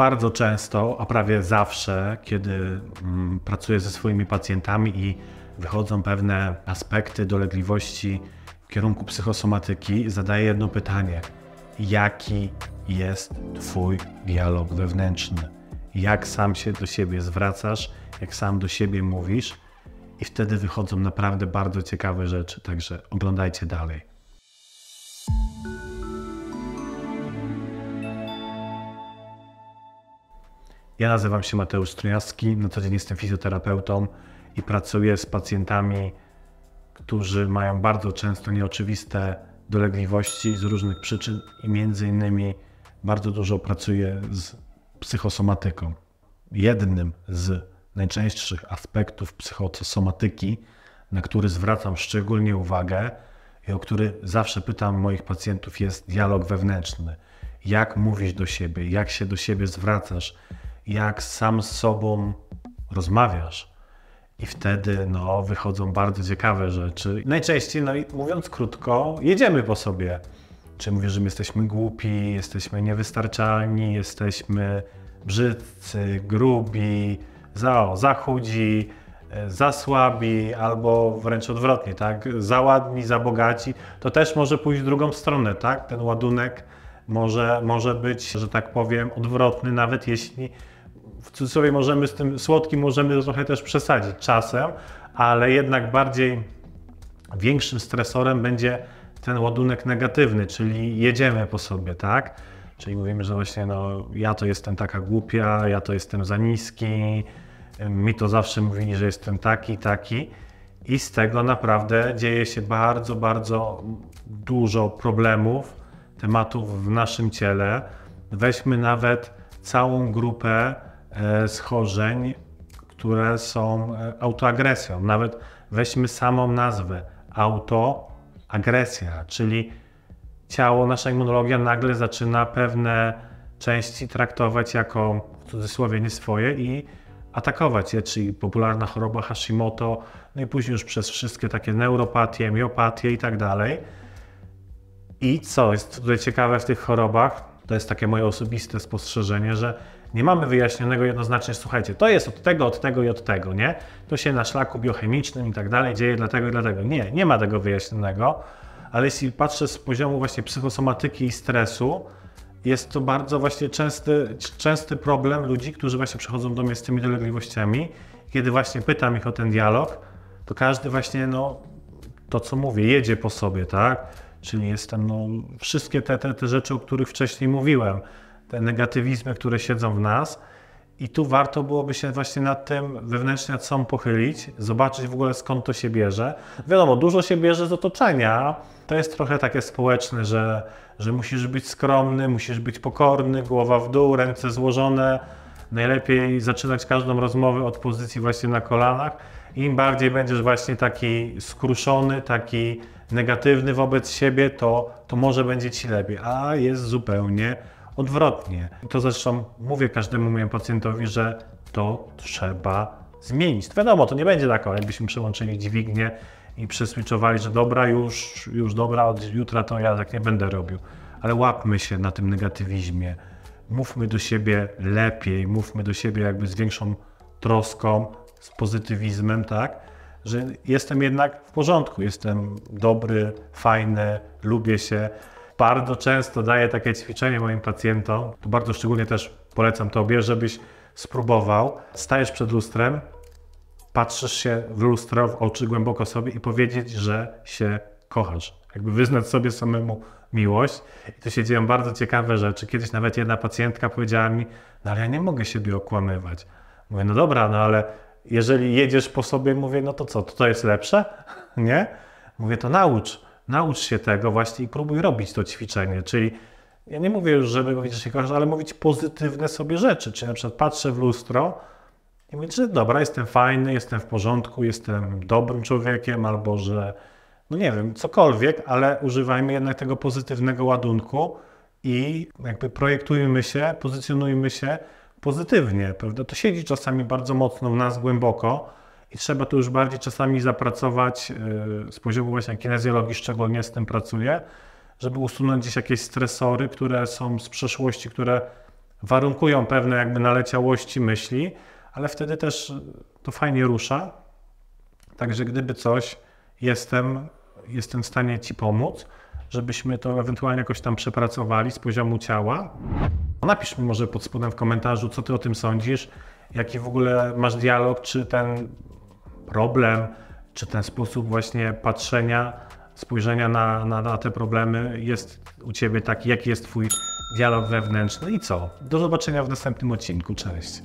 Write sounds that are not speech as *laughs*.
Bardzo często, a prawie zawsze, kiedy mm, pracuję ze swoimi pacjentami i wychodzą pewne aspekty dolegliwości w kierunku psychosomatyki, zadaję jedno pytanie: jaki jest Twój dialog wewnętrzny? Jak sam się do siebie zwracasz, jak sam do siebie mówisz, i wtedy wychodzą naprawdę bardzo ciekawe rzeczy. Także oglądajcie dalej. Ja nazywam się Mateusz Strujawski, na co dzień jestem fizjoterapeutą i pracuję z pacjentami, którzy mają bardzo często nieoczywiste dolegliwości z różnych przyczyn i między innymi bardzo dużo pracuję z psychosomatyką. Jednym z najczęstszych aspektów psychosomatyki, na który zwracam szczególnie uwagę i o który zawsze pytam moich pacjentów, jest dialog wewnętrzny. Jak mówisz do siebie, jak się do siebie zwracasz, jak sam z sobą rozmawiasz. I wtedy no, wychodzą bardzo ciekawe rzeczy. Najczęściej, no, mówiąc krótko, jedziemy po sobie. Czy mówię, że my jesteśmy głupi, jesteśmy niewystarczalni, jesteśmy brzydcy, grubi, za, za chudzi, za słabi, albo wręcz odwrotnie, tak? Za ładni, za bogaci, to też może pójść w drugą stronę, tak? Ten ładunek może, może być, że tak powiem, odwrotny, nawet jeśli w cudzysłowie możemy z tym słodkim możemy trochę też przesadzić czasem, ale jednak bardziej większym stresorem będzie ten ładunek negatywny, czyli jedziemy po sobie, tak? Czyli mówimy, że właśnie no, ja to jestem taka głupia, ja to jestem za niski, mi to zawsze mówili, że jestem taki, taki. I z tego naprawdę dzieje się bardzo, bardzo dużo problemów, tematów w naszym ciele. Weźmy nawet całą grupę schorzeń, które są e, autoagresją. Nawet weźmy samą nazwę autoagresja, czyli ciało, nasza immunologia nagle zaczyna pewne części traktować jako w cudzysłowie nie swoje i atakować je, czyli popularna choroba Hashimoto, no i później już przez wszystkie takie neuropatie, miopatie i tak dalej. I co jest tutaj ciekawe w tych chorobach, to jest takie moje osobiste spostrzeżenie, że nie mamy wyjaśnionego jednoznacznie, słuchajcie, to jest od tego, od tego i od tego, nie? To się na szlaku biochemicznym i tak dalej dzieje dlatego i dlatego. Nie, nie ma tego wyjaśnionego ale jeśli patrzę z poziomu właśnie psychosomatyki i stresu, jest to bardzo właśnie częsty, częsty problem ludzi, którzy właśnie przychodzą do mnie z tymi dolegliwościami. Kiedy właśnie pytam ich o ten dialog, to każdy właśnie, no, to co mówię, jedzie po sobie, tak? Czyli jestem, no, wszystkie te, te, te rzeczy, o których wcześniej mówiłem, te negatywizmy, które siedzą w nas. I tu warto byłoby się właśnie nad tym wewnętrznie nad sobą pochylić, zobaczyć w ogóle skąd to się bierze. Wiadomo, dużo się bierze z otoczenia, to jest trochę takie społeczne, że, że musisz być skromny, musisz być pokorny, głowa w dół, ręce złożone. Najlepiej zaczynać każdą rozmowę od pozycji właśnie na kolanach. Im bardziej będziesz właśnie taki skruszony, taki negatywny wobec siebie, to, to może będzie ci lepiej. A jest zupełnie odwrotnie. To zresztą mówię każdemu mojemu pacjentowi, że to trzeba zmienić. To wiadomo, to nie będzie tak, jakbyśmy przyłączyli dźwignię i przeswitchowali, że dobra, już, już dobra, od jutra to ja tak nie będę robił. Ale łapmy się na tym negatywizmie. Mówmy do siebie lepiej, mówmy do siebie jakby z większą troską, z pozytywizmem, tak? Że jestem jednak w porządku, jestem dobry, fajny, lubię się. Bardzo często daję takie ćwiczenie moim pacjentom, to bardzo szczególnie też polecam tobie, żebyś spróbował. Stajesz przed lustrem, patrzysz się w lustro, w oczy głęboko sobie i powiedzieć, że się kochasz. Jakby wyznać sobie samemu miłość. I to się dzieją bardzo ciekawe rzeczy. Kiedyś nawet jedna pacjentka powiedziała mi, no ale ja nie mogę siebie okłamywać. Mówię, no dobra, no ale jeżeli jedziesz po sobie, mówię, no to co, to, to jest lepsze? *laughs* nie? Mówię, to naucz. Naucz się tego właśnie i próbuj robić to ćwiczenie. Czyli ja nie mówię już, żeby powiedzieć, że się kochasz, ale mówić pozytywne sobie rzeczy. Czyli na przykład patrzę w lustro, i mówić, że dobra, jestem fajny, jestem w porządku, jestem dobrym człowiekiem, albo że, no nie wiem, cokolwiek, ale używajmy jednak tego pozytywnego ładunku i jakby projektujmy się, pozycjonujmy się pozytywnie, prawda? To siedzi czasami bardzo mocno w nas głęboko i trzeba tu już bardziej czasami zapracować yy, z poziomu właśnie kinezjologii, szczególnie z tym pracuję, żeby usunąć gdzieś jakieś stresory, które są z przeszłości, które warunkują pewne jakby naleciałości myśli, ale wtedy też to fajnie rusza. Także gdyby coś, jestem, jestem w stanie Ci pomóc, żebyśmy to ewentualnie jakoś tam przepracowali z poziomu ciała. Napisz mi może pod spodem w komentarzu, co Ty o tym sądzisz, jaki w ogóle masz dialog, czy ten problem, czy ten sposób właśnie patrzenia, spojrzenia na, na, na te problemy jest u Ciebie taki, jaki jest Twój dialog wewnętrzny i co? Do zobaczenia w następnym odcinku. Cześć.